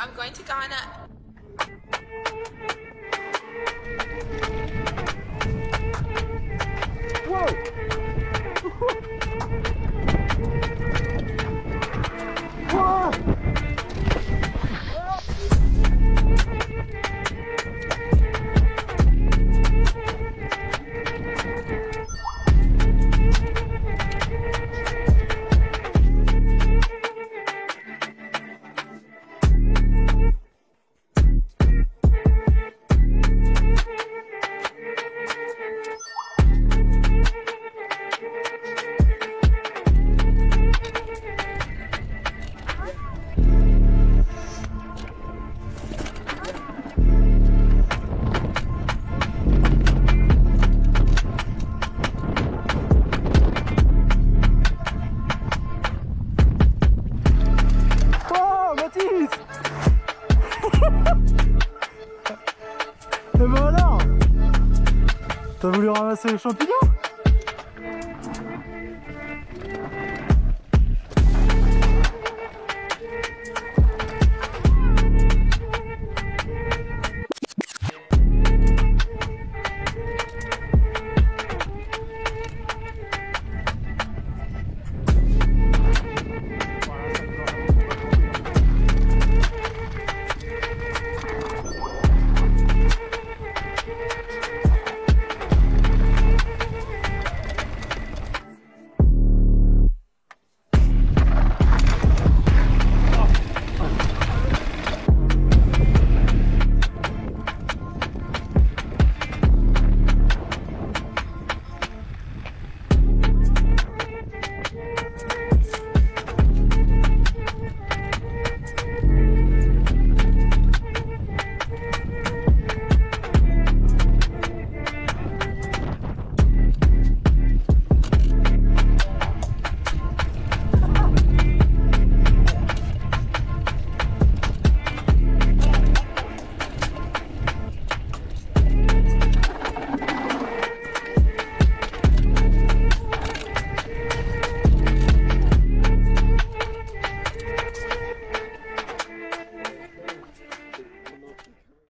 I'm going to Ghana T'as voulu ramasser les champignons